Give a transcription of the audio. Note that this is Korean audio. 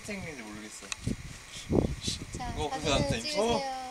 생긴지 모르겠어. 자, 이거 사진을 찍으세요. 어.